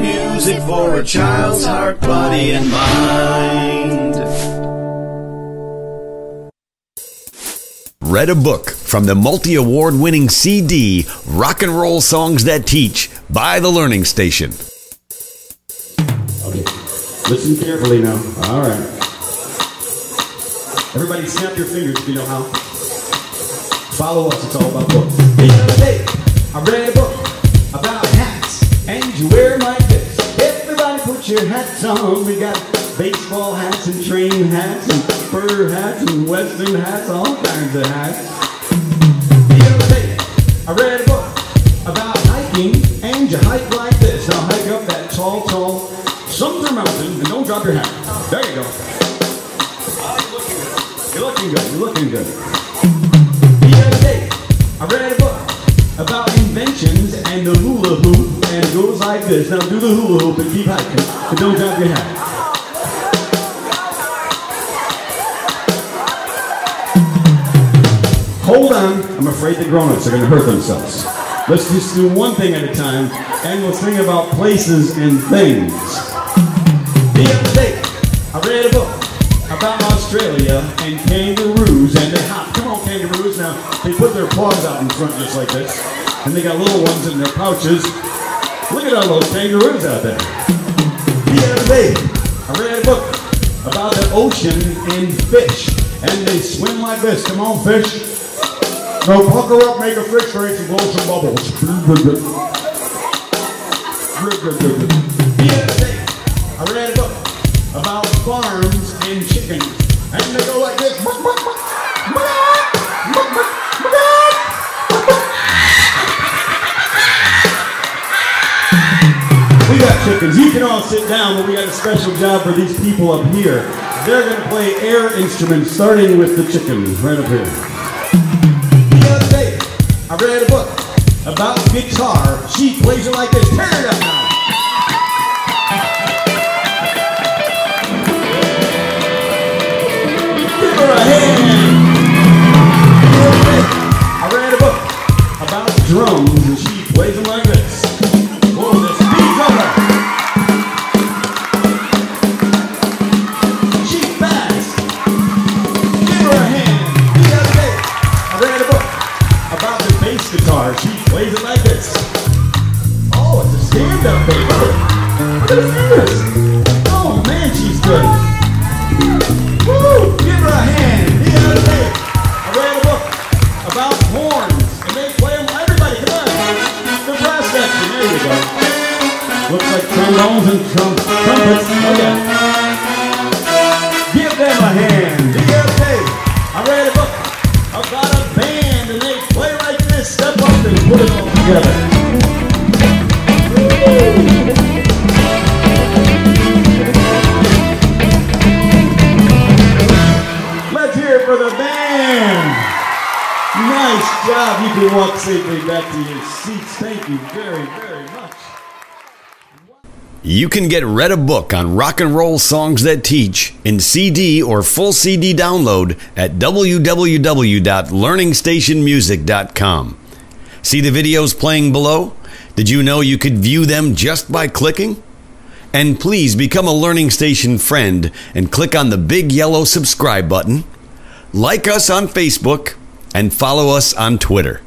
music for a child's heart, body, and mind. Read a book from the multi award winning CD Rock and Roll Songs That Teach by The Learning Station. Okay, listen carefully now. All right. Everybody snap your fingers if you know how. Follow us, it's all about books. The other day, I read a book about hats, and you wear 'em your hats on. We got baseball hats and train hats and fur hats and western hats, all kinds of hats. The other day, I read a book about hiking, and you hike like this. Now hike up that tall, tall Sumter Mountain, and don't drop your hat. There you go. You're looking good. You're looking good. The other day, I read a book about inventions and the hula hoop, goes like this. Now do the hula hoop and keep hiking, but don't drop your hat. Hold on. I'm afraid the grown-ups are going to hurt themselves. Let's just do one thing at a time, and we'll sing about places and things. The other day, I read a book about Australia and kangaroos, and they hop. Come on, kangaroos. Now, they put their paws out in front just like this, and they got little ones in their pouches. Look at all those kangaroos out there. The other day, I read a book about the ocean and fish, and they swim like this. Come on, fish. Now pucker up, make a fish face, and blow some bubbles. The other day, I read a book about farms and chickens, and they go like this. We got chickens. You can all sit down, but we got a special job for these people up here. They're going to play air instruments, starting with the chickens right up here. The other day, I read a book about guitar. She plays it like this. Plays it like this. Oh, it's a stand-up baby. Look at her fingers. Oh man, she's good. Woo! Give her a hand. The other day, I read a book about horns, and they play them. Everybody, come on. The brass section. There you go. Looks like trombones and trum- trumpets. Oh yeah. Give them a hand. For the band. Nice job. You can walk safely back to your seats. Thank you very, very much. You can get Read a Book on rock and roll songs that teach in CD or full CD download at www.learningstationmusic.com. See the videos playing below? Did you know you could view them just by clicking? And please become a Learning Station friend and click on the big yellow subscribe button. Like us on Facebook and follow us on Twitter.